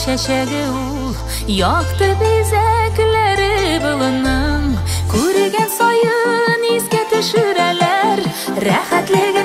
чәчәге ул Яқты біз әкілері бұлының Күрген сайын искә түшірәләр Рәхәтлеген